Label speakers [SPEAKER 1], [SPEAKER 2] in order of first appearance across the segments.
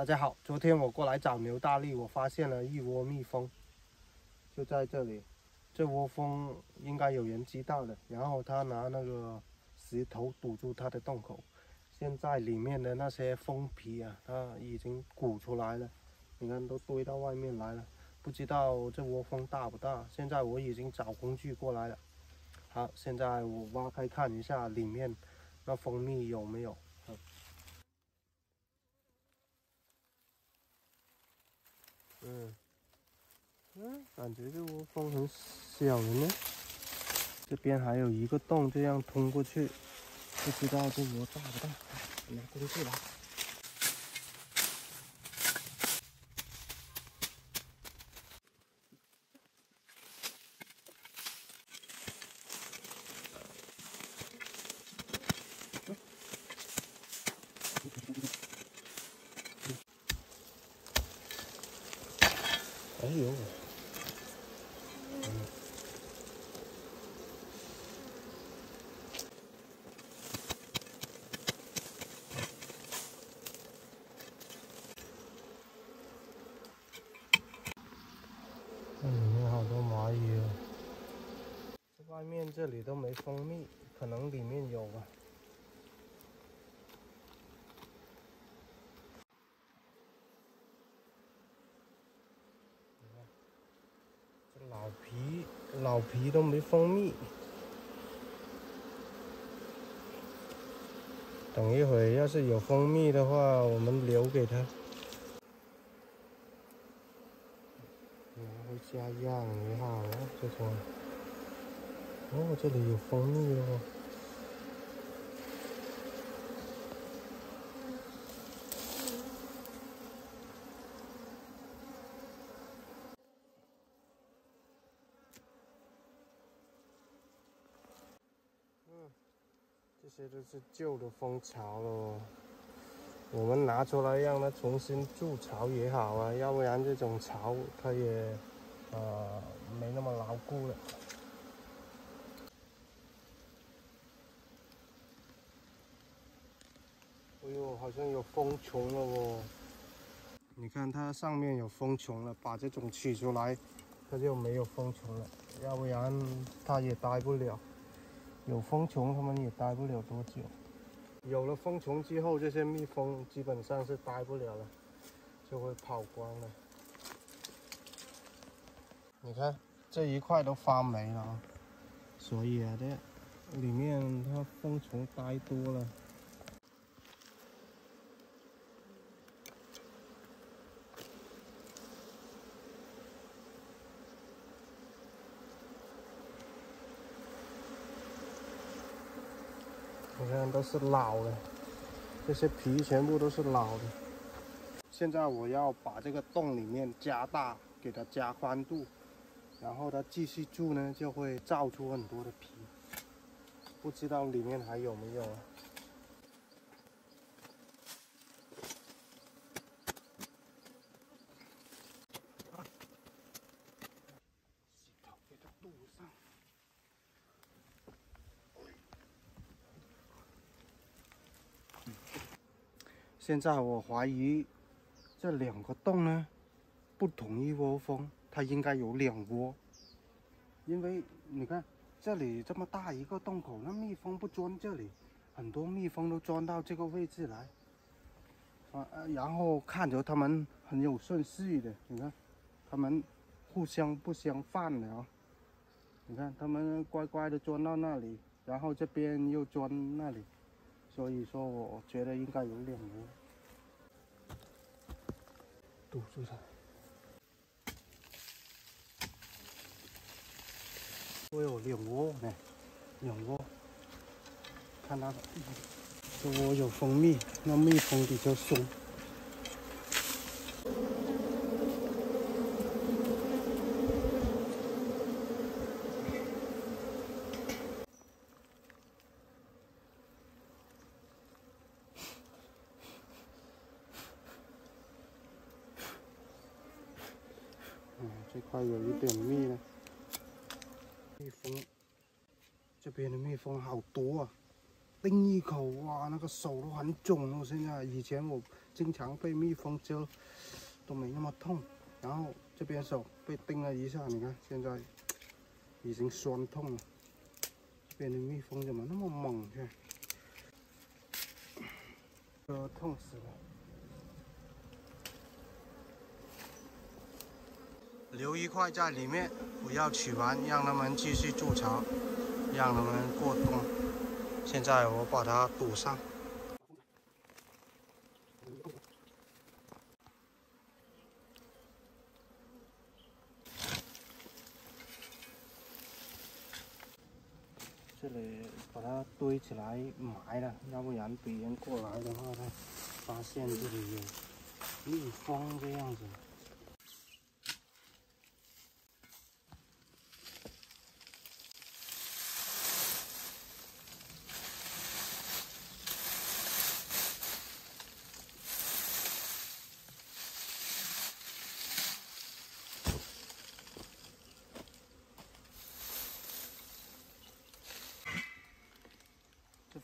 [SPEAKER 1] 大家好，昨天我过来找牛大力，我发现了一窝蜜蜂，就在这里。这窝蜂应该有人知道的，然后他拿那个石头堵住它的洞口，现在里面的那些蜂皮啊，它已经鼓出来了，你看都堆到外面来了。不知道这窝蜂大不大？现在我已经找工具过来了。好，现在我挖开看一下里面那蜂蜜有没有。嗯，嗯，感觉这窝蜂很小了呢。这边还有一个洞，这样通过去，不知道这窝大不大？拿工具来。哎呦！这里面好多蚂蚁哦。外面这里都没蜂蜜，可能里面有吧。老皮，老皮都没蜂蜜。等一会要是有蜂蜜的话，我们留给他。会加样也好，这种。哦，这里有蜂蜜哦。些都是旧的蜂巢了，我们拿出来让它重新筑巢也好啊，要不然这种巢它也呃没那么牢固了。哎呦，好像有蜂虫了哦！你看它上面有蜂虫了，把这种取出来，它就没有蜂虫了，要不然它也待不了。有蜂虫，它们也待不了多久。有了蜂虫之后，这些蜜蜂基本上是待不了了，就会跑光了。你看这一块都发霉了啊，所以啊，这里面它蜂虫待多了。你看都是老的，这些皮全部都是老的。现在我要把这个洞里面加大，给它加宽度，然后它继续住呢，就会造出很多的皮。不知道里面还有没有啊？现在我怀疑这两个洞呢，不同一窝蜂，它应该有两窝。因为你看这里这么大一个洞口，那蜜蜂不钻这里，很多蜜蜂都钻到这个位置来。啊，然后看着它们很有顺序的，你看，它们互相不相犯的啊。你看，它们乖乖的钻到那里，然后这边又钻那里。所以说，我觉得应该有两窝，堵住它。我有两窝呢，两窝。看那个，这窝有蜂蜜，那蜜蜂比较松。这块有一点蜜了，蜜蜂，这边的蜜蜂好多啊！叮一口，哇，那个手都很肿了。现在以前我经常被蜜蜂蛰，都没那么痛。然后这边手被叮了一下，你看现在已经酸痛了。这边的蜜蜂怎么那么猛？看，都痛死了。留一块在里面，不要取完，让它们继续筑巢，让它们过冬。现在我把它堵上。这里把它堆起来埋了，要不然别人过来的话呢，发现这里有蜜蜂这样子。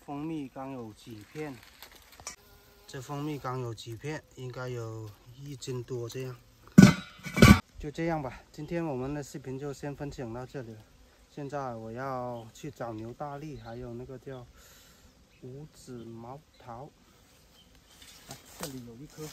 [SPEAKER 1] 蜂蜜缸有几片，这蜂蜜缸有几片，应该有一斤多这样。就这样吧，今天我们的视频就先分享到这里了。现在我要去找牛大力，还有那个叫五指毛桃。这里有一颗。